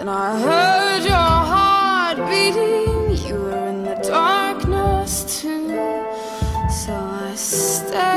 Then I heard your heart beating, you were in the darkness too. So I stayed.